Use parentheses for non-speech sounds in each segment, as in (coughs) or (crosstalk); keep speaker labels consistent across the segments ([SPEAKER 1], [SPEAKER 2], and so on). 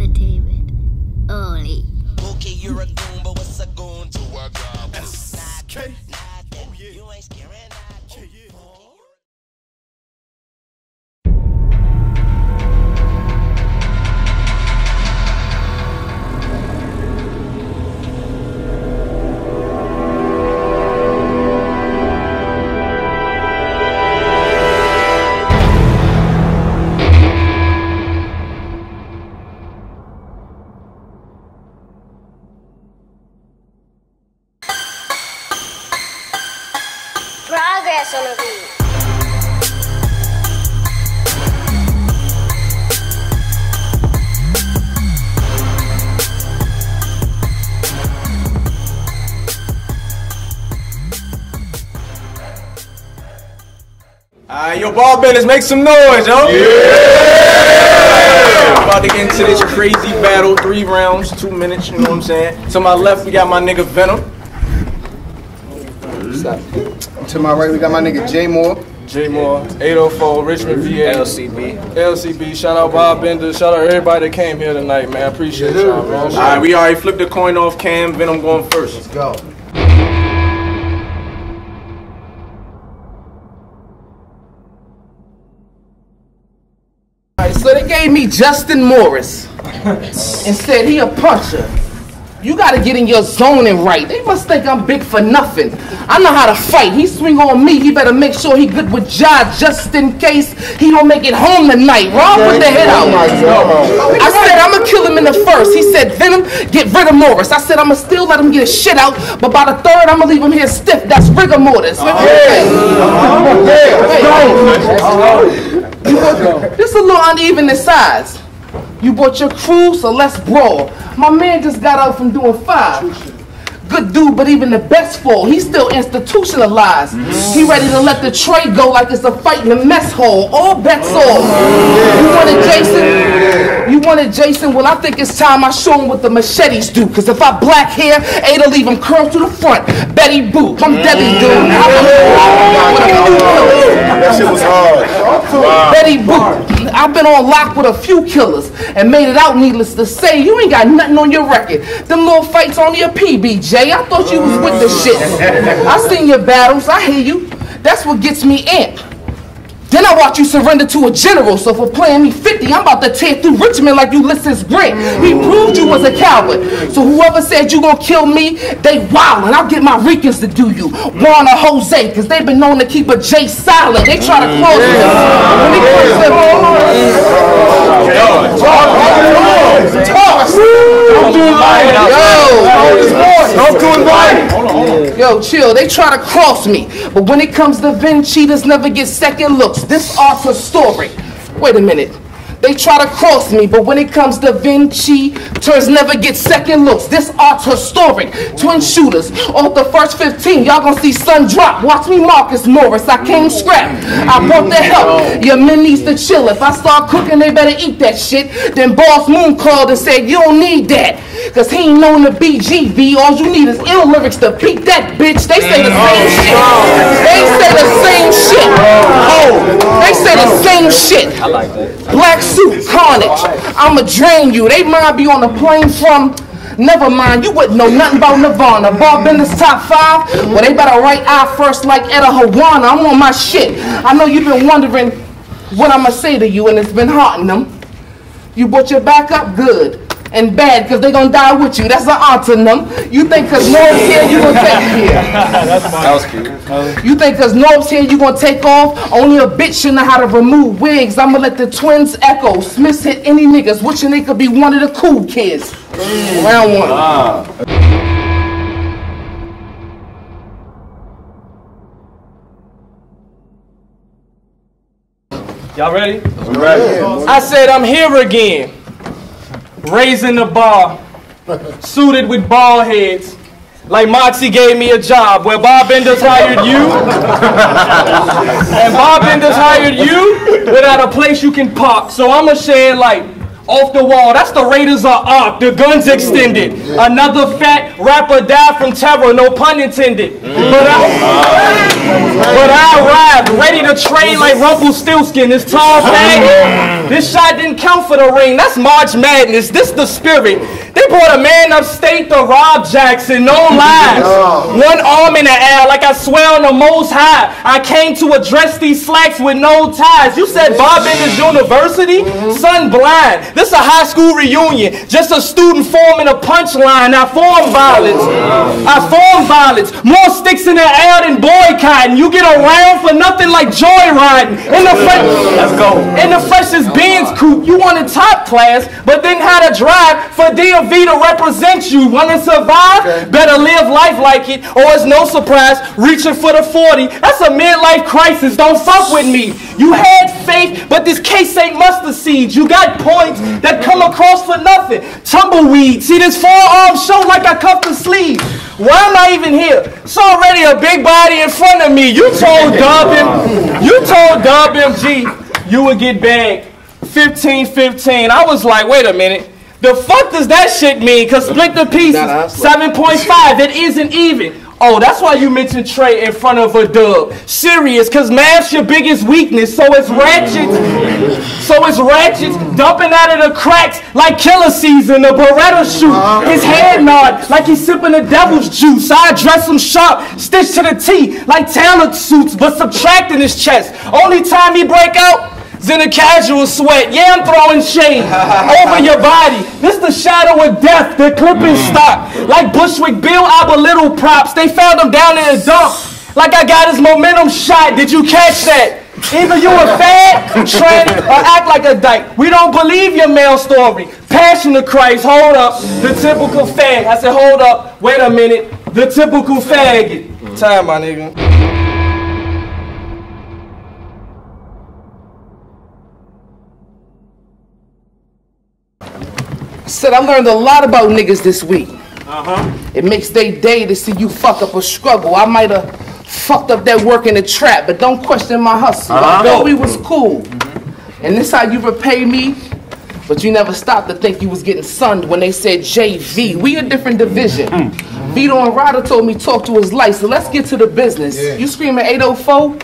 [SPEAKER 1] entertainment. Only.
[SPEAKER 2] Okay, you're a goon, but what's a goon to a goon?
[SPEAKER 3] Okay.
[SPEAKER 2] Oh, you ain't scaring that.
[SPEAKER 1] Progress on the beat.
[SPEAKER 3] Alright, yo, ball benders, make some noise, yo. Yeah. About to get into this crazy battle, three rounds, two minutes, you know what I'm saying? To my left, we got my nigga Venom.
[SPEAKER 4] To my right, we got my nigga J'Morr.
[SPEAKER 3] J Moore, 804, Richmond, VA. LCB. LCB, shout out Bob Bender, shout out everybody that came here tonight, man. I appreciate y'all, man. Alright, we already flipped the coin off Cam, Venom going first. Let's
[SPEAKER 4] go.
[SPEAKER 5] Alright, so they gave me Justin Morris (laughs) and said he a puncher. You gotta get in your zoning right. They must think I'm big for nothing. I know how to fight. He swing on me, he better make sure he good with Josh just in case he don't make it home tonight. Rob put the head out. I said I'ma kill him in the first. He said Venom, get rid of Morris. I said I'ma still let him get his shit out, but by the third I'ma leave him here stiff. That's rigor mortis. This a little uneven in size. You bought your crew, so let's brawl. My man just got out from doing five. Good dude, but even the best fall, he's still institutionalized. Mm-hmm. He ready to let the tray go like it's a fight in the mess hall. All bets oh, off. You wanted Jason? You wanted Jason? Well, I think it's time I show him what the machetes do. Cause if I black hair, Ada leave him curled to the front. Betty Boop, I'm mm-hmm. Debbie dude.
[SPEAKER 4] That shit was hard.
[SPEAKER 5] Betty Boop. I've been on lock with a few killers and made it out needless to say. You ain't got nothing on your record. Them little fights only a PBJ. I thought you was with the shit. I seen your battles. I hear you. That's what gets me amped. Then I watch you surrender to a general. So for playing me 50, I'm about to tear through Richmond like Ulysses Grant. He proved you was a coward. So whoever said you gonna kill me, they wildin'. I'll get my Ricans to do you. Juan or Jose, cause they've been known to keep a J silent. They try to close me. When it comes to
[SPEAKER 4] Don't do it
[SPEAKER 5] Yo,
[SPEAKER 4] Don't do it
[SPEAKER 5] Yo, chill. They try to cross me, but when it comes to Vin, cheaters never get second looks. This art's historic. Wait a minute. They try to cross me, but when it comes to Vinci, turns never get second looks. This art's historic. Twin shooters. Off the first 15, y'all gonna see sun drop. Watch me, Marcus Morris. I came scrap. I brought the help. Your men needs to chill. If I start cooking, they better eat that shit. Then Boss Moon called and said, You don't need that. Cause he ain't known the BGV. All you need is ill lyrics to beat that bitch. They say the same shit. Oh, they say the same shit. Oh, they say the same shit. I like that. Black suit, carnage. I'ma drain you. They might be on a plane from. Never mind, you wouldn't know nothing about Nirvana. Bar Bendas' top five. Well, they better write I first like Etta Hawana. I'm on my shit. I know you've been wondering what I'ma say to you, and it's been haunting them. You brought your back up good and bad because they gonna die with you. That's an antonym. You think cause Norbes here, you gonna take (laughs) here.
[SPEAKER 3] That was cute.
[SPEAKER 5] You think cause Norbes here, you gonna take off? Only a bitch should know how to remove wigs. I'ma let the twins echo. Smiths hit any niggas, wishing they could be one of the cool kids. Round one.
[SPEAKER 3] Y'all ready? I said I'm here again. Raising the bar. Suited with ball heads. Like Moxie gave me a job where Bar Bendas hired you. and Bar Bendas hired you without a place you can park. So I'ma share like Off the wall, that's the Raiders are up, the guns extended. Another fat rapper died from terror, no pun intended. But I, but I arrived, ready to trade like Rumpelstiltskin, this tall faggot. This shot didn't count for the ring, that's March Madness, this the spirit. They brought a man upstate to Rob Jackson, no lies. One arm in the air, like I swear on the most high. I came to address these slacks with no ties. You said Bob in his University? Son blind. This a high school reunion. Just a student forming a punchline. I form violence. I form violence. More sticks in the air than boycotting. You get around for nothing like joyriding. In the fresh, let's go. In the freshest beans coupe, you want a top class, but then how to drive for DMV to represent you. Want to survive? Better live life like it, or it's no surprise. Reaching for the 40. That's a midlife crisis. Don't fuck with me. You had faith, but this case ain't mustard seeds. You got points that come across for nothing. Tumbleweed. See this forearm show like I cuffed the sleeve. Why am I even here? It's already a big body in front of me. You told Dub you told Dub MG you would get bagged 15-15. I was like, wait a minute. The fuck does that shit mean? Cause split the pieces, 7.5, it isn't even. Oh, that's why you mentioned Trey in front of a dub. Serious, cause math's your biggest weakness, so it's ratchet. So it's ratchets dumping out of the cracks like killer season, the Beretta shoot. His head nod like he's sipping the devil's juice. I dress him sharp, stitched to the T like tailored suits, but subtracting his chest. Only time he break out is in a casual sweat. Yeah, I'm throwing shade (laughs) over your body. This the shadow of death, the clipping mm. stock. Like Bushwick Bill, I belittle props. They found him down in the dump. Like I got his momentum shot. Did you catch that? Either you a fad, tranny, or act like a dyke. We don't believe your male story. Passion of Christ, hold up. The typical fag. I said, hold up. Wait a minute. The typical faggot. Time, my nigga.
[SPEAKER 5] Said I learned a lot about niggas this week. Uh-huh. It makes they day to see you fuck up a struggle. I might have fucked up that work in the trap, but don't question my hustle. I uh-huh. know we was cool. Mm-hmm. And this how you repay me? But you never stopped to think you was getting sunned when they said JV. We a different division. Mm-hmm. Vito and Ryder told me talk to his life, so let's get to the business. You screaming 804?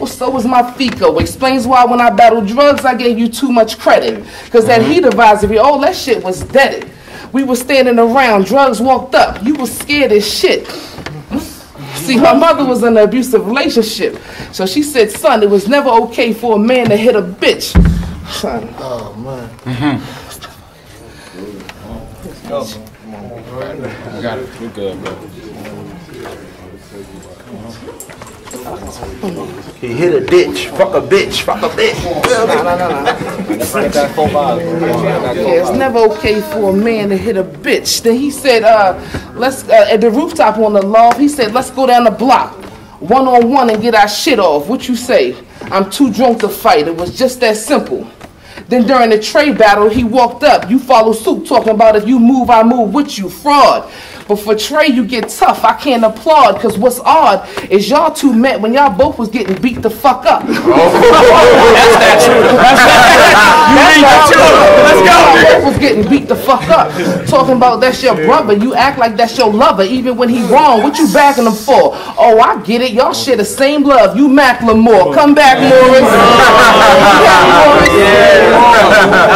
[SPEAKER 5] Well, so was my FICO. Explains why when I battled drugs, I gave you too much credit. Because that heat advisory, all that shit was deaded. We was standing around, drugs walked up. You was scared as shit. See, my mother was in an abusive relationship. So she said, son, it was never okay for a man to hit a bitch. Son.
[SPEAKER 6] He hit a ditch. Fuck a bitch. Fuck a bitch.
[SPEAKER 5] Yeah, it's never okay for a man to hit a bitch. Then he said, uh, let's, uh, at the rooftop on the loft, he said, let's go down the block, one on one and get our shit off. What you say? I'm too drunk to fight. It was just that simple. Then during the trade battle, he walked up. You follow suit, talking about if you move, I move with you. Fraud. But for Trey, you get tough. I can't applaud, because what's odd is y'all two met when y'all both was getting beat the fuck up. (laughs)
[SPEAKER 3] That's not true. That's not that too. Let's go.
[SPEAKER 5] Y'all both was getting beat the fuck up. Talking about that's your brother. You act like that's your lover, even when he wrong. What you backing him for? Oh, I get it. Y'all share the same love. You Macklemore. Come back, Morris. (laughs)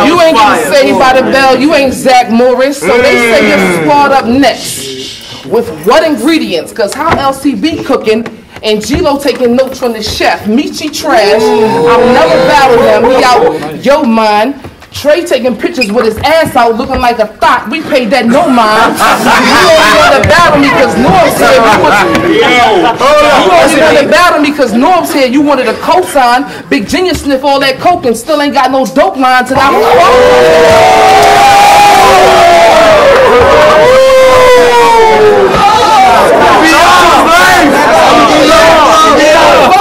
[SPEAKER 5] You ain't getting saved by the bell. You ain't Zach Morris. So they say you're squad up next. With what ingredients? Cause how LCB cooking and G-Lo taking notes from the chef. Michi trash. I'll never battle him. He out yo mind. Trey taking pictures with his ass out looking like a thought. We paid that no mind. (laughs) You only want to battle me because Norbes here. You, was, you want to battle me because Norbes here. You wanted a cosign. Big Genius sniff all that coke and still ain't got no dope lines. And I was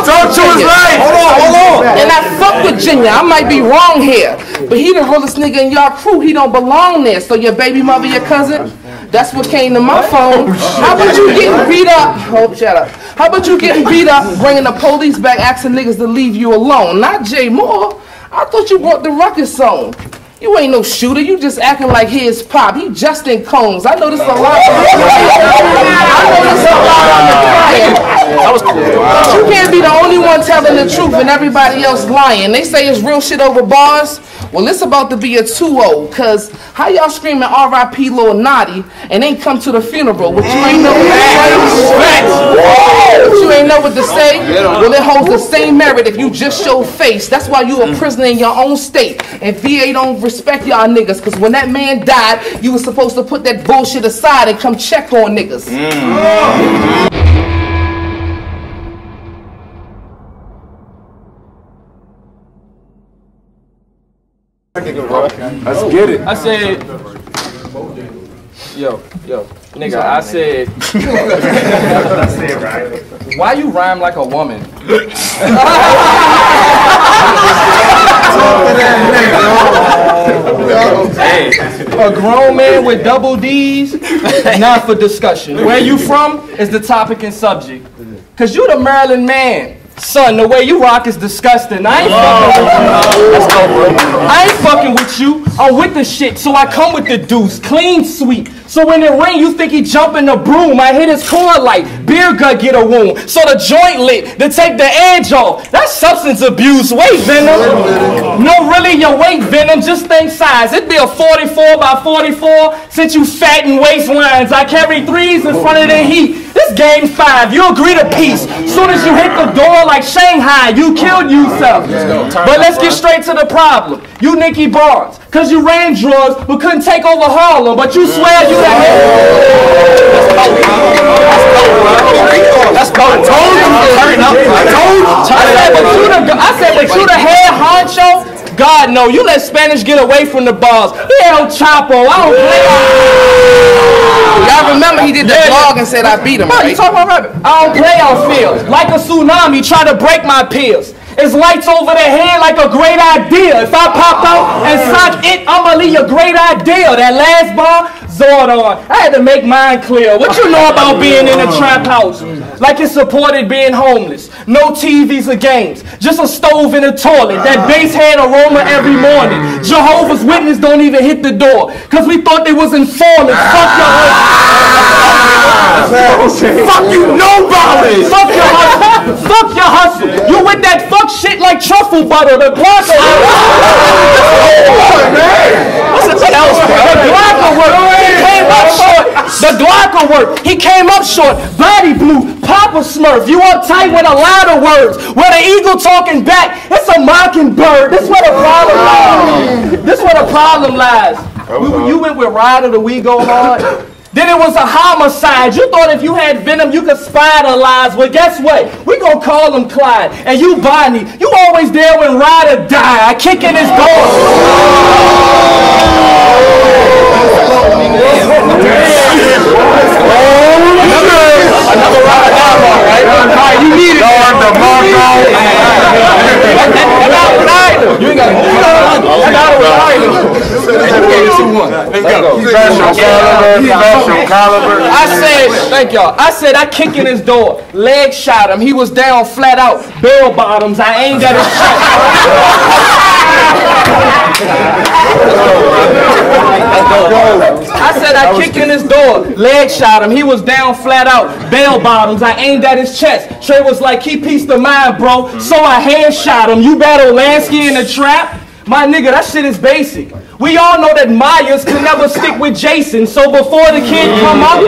[SPEAKER 6] Talk to his life. Hold on, hold on.
[SPEAKER 5] And I fuck Junior. I might be wrong here, but he the realest nigga in y'all crew. He don't belong there. So your baby mother, your cousin, that's what came to my phone. How about you getting beat up? Oh, shut up. How about you getting beat up, bringing the police back, asking niggas to leave you alone? Not J'Morr. I thought you brought the ruckus on. You ain't no shooter. You just acting like his pop. He Justin Combs. (laughs) I know this a lot. I know this a lot on the client. But you can't be the only one telling the truth and everybody else lying. They say it's real shit over bars. Well, it's about to be a 2-0, cause how y'all screaming R.I.P. Lil Naughty and ain't come to the funeral, but you ain't know what to say? But you ain't know what to say? Well, it holds the same merit if you just show face. That's why you a prisoner in your own state. And VA don't respect y'all niggas, cause when that man died, you was supposed to put that bullshit aside and come check on niggas.
[SPEAKER 3] Let's get it. I said, yo, yo, nigga, I said, (laughs) why you rhyme like a woman? (laughs) hey, a grown man with double D's, not for discussion. Where you from is the topic and subject. Cause you the Maryland man. Son, the way you rock is disgusting. I ain't fucking with you. Let's go, bro. I ain't fucking with you. I'm with the shit, so I come with the deuce. Clean sweep. So when it rain, you think he jump in the broom. I hit his core light. Beer gut get a wound. So the joint lit to take the edge off. That's substance abuse. Wait, Venom. No, really, your weight, Venom. Just think size. It'd be a 44 by 44 since you fat and waistlines. I carry threes in front of the heat. This game five. You agree to peace. Soon as you hit the door like Shanghai, you killed yourself. But let's get straight to the problem. You Nicky Barnes. Cause you ran drugs but couldn't take over Harlem. But you swear you the head. That's dope. I told you. Turn up. I told you. I said, but you the, I said, but you the head honcho. God no, you let Spanish get away from the balls. El Chapo. I don't play.
[SPEAKER 5] Y'all remember he did the
[SPEAKER 3] Yeah,
[SPEAKER 5] vlog and said I beat him, right?
[SPEAKER 3] you talking about rabbit? I don't play on field. Like a tsunami, trying to break my pills. It's lights over the head like a great idea. If I pop out and sock it, I'ma leave a great idea. That last bar, Zordon. I had to make mine clear. What you know about being in a trap house? Like it supported being homeless. No TVs or games. Just a stove and a toilet. That bass head aroma every morning. Jehovah's Witness don't even hit the door. Cause we thought they was informants. Fuck your hustle. Fuck you, nobody. Fuck your hustle. Fuck your hustle. You with that fuck shit like truffle butter. The Glocker. What's the else? The Glocker work. He came up short. The Glocker work. He came up short. Body blue. Papa Smurf. You uptight with a lot of words. Where the eagle talking back, it's a mockingbird. This where the problem lies. This where the problem lies. Uh-huh. We- you went with Ryder the We Go Hard. Then it was a homicide. You thought if you had venom, you could spider lies. Well, guess what? We gonna call him Clyde. And you, Bonnie, you always there when Ryder die. I kick in his door. Another Ryder dialogue, right? All right, you need it. You ain't got to. That was Ryder. Let's go.
[SPEAKER 6] Special caliber, special caliber.
[SPEAKER 3] I said, thank y'all. I said I kick in his door, leg shot him. He was down flat out, bell bottoms. I aimed at his chest. I said I kicked in his door, leg shot him. He was down flat out, bell bottoms. I aimed at his chest. Trey was like, he peace of mind, bro. So I hand shot him. You battle Lansky in the trap? My nigga, that shit is basic. We all know that Myers could never stick with Jason. So before the kid come up,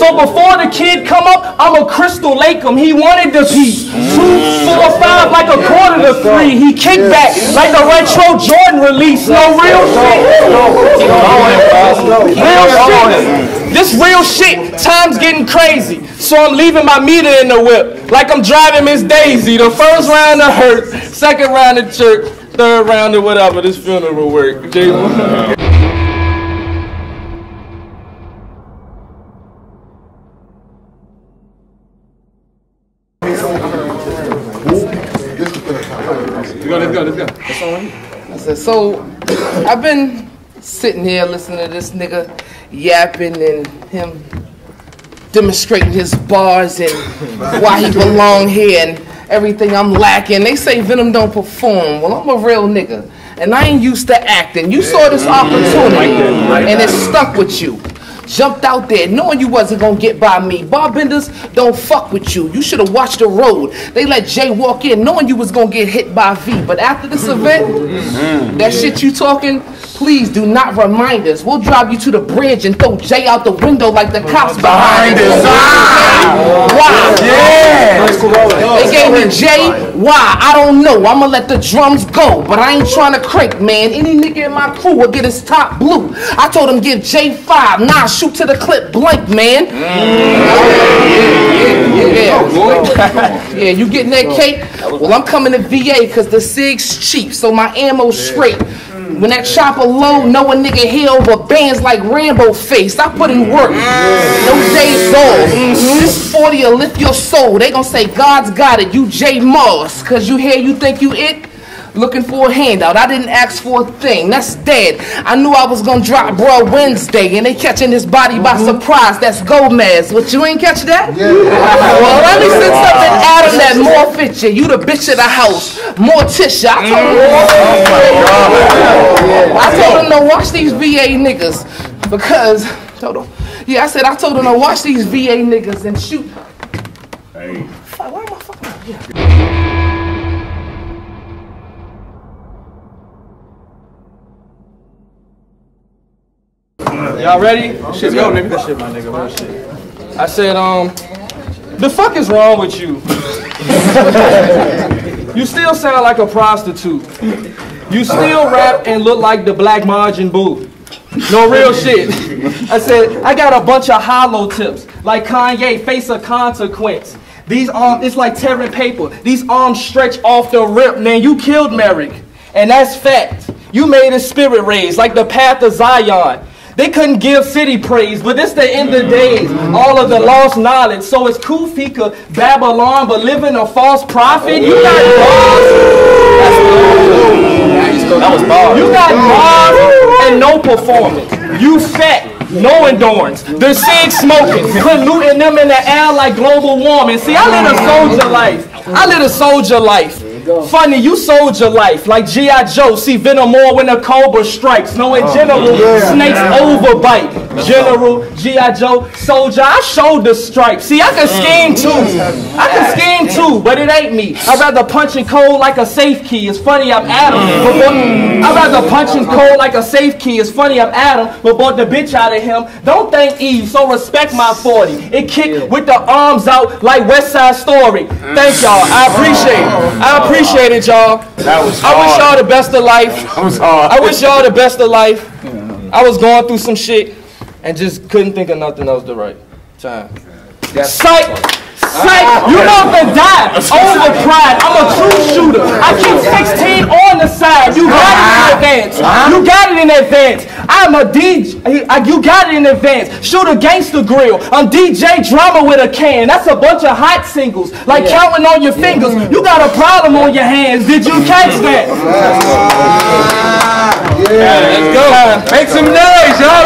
[SPEAKER 3] so before the kid come up, I'm a Crystal Lake him. He wanted the piece. Two, four, five, like a quarter to three. He kicked back like a retro Jordan release. No real shit. Real shit. This real shit. Time's getting crazy. So I'm leaving my meter in the whip. Like I'm driving Miss Daisy. The first round of hurt, second round of church, third round or whatever. This funeral work. J-
[SPEAKER 5] I said, so (coughs) I've been sitting here listening to this nigga yapping and him demonstrating his bars and why he belong here and everything I'm lacking. They say Venom don't perform. Well, I'm a real nigga. And I ain't used to acting. You saw this opportunity and it stuck with you. Jumped out there knowing you wasn't gonna get by me. Barbenders don't fuck with you. You should have watched the road. They let Jay walk in knowing you was gonna get hit by V. But after this event, mm-hmm. that shit you talking, please do not remind us. We'll drive you to the bridge and throw Jay out the window like the cops behind us. Why? Yeah. They gave me J. Why? I don't know. I'ma let the drums go, but I ain't trying to crank, man. Any nigga in my crew will get his top blue. I told him give J five. Nah, shoot to the clip blank, man. Yeah, (laughs) yeah, you getting that cake? Well, I'm coming to VA because the SIG's cheap, so my ammo's straight. When that chopper low, know a nigga here over bands like Rambo face. I put in work. No days off. Mm-hmm. This 40 will lift your soul. They gon' say God's got it. You J Moss. Cause you here, you think you it? Looking for a handout. I didn't ask for a thing. That's dead. I knew I was gonna drop bro Wednesday, and they catching his body by mm-hmm. surprise. That's Gomez. But you ain't catch that? Yeah. Well, let me send something Adam that more fit you. You the bitch of the house. More tissue. I told mm. him. Oh, I told him to watch these VA niggas because. Hold on. Yeah, I said I told him to watch these VA niggas and shoot. Hey. Why am I fucking up? Yeah.
[SPEAKER 3] Y'all ready? Shit, go, nigga. That shit, my nigga. Real shit. I said, um, the fuck is wrong with you? (laughs) you still sound like a prostitute. You still rap and look like the black margin boo. No real shit. I said, I got a bunch of hollow tips, like Kanye, face a consequence. These arms, it's like tearing paper. These arms stretch off the rip, man. You killed Merrick, and that's fact. You made his spirit raise, like the path of Zion. They couldn't give city praise, but this the end of days. All of the lost knowledge. So it's Kufika, Babylon, but living a false prophet. You got bars.
[SPEAKER 4] That was bars.
[SPEAKER 3] You got bars and no performance. You fat, no endurance. The sig smoking, polluting them in the air like global warming. See, I live a soldier life. I live a soldier life. Funny, you sold your life like G.I. Joe. See Venom more when the Cobra strikes. Knowing General, snakes overbite. General, G.I. Joe, soldier, I showed the stripes. See, I can scheme too. I can scheme too, but it ain't me. I'd rather punch in cold like a safe key. It's funny, I'm Adam. But what- I'd rather punch in cold like a safe key. It's funny, I'm Adam, but bought the bitch out of him. Don't thank Eve, so respect my 40. It kicked with the arms out like West Side Story. Thank y'all. I appreciate it. I appreciate it, y'all.
[SPEAKER 4] That was
[SPEAKER 3] I wish y'all the best of life. (laughs)
[SPEAKER 4] That was hard.
[SPEAKER 3] I wish y'all the best of life. I was going through some shit and just couldn't think of nothing else to write. Time. Psych! Psych! You know to die (laughs) oh, over pride. I'm a true shooter. I keep 16 on the side. You got it in uh-huh. advance. Uh-huh. You got it in advance. I'm a DJ. I- uh, You got it in advance. Shoot a gangster grill. I'm DJ drama with a can. That's a bunch of hot singles. Like counting on your fingers. You got a problem on your hands. Did you catch that? Yeah, let's go. Make some noise, y'all.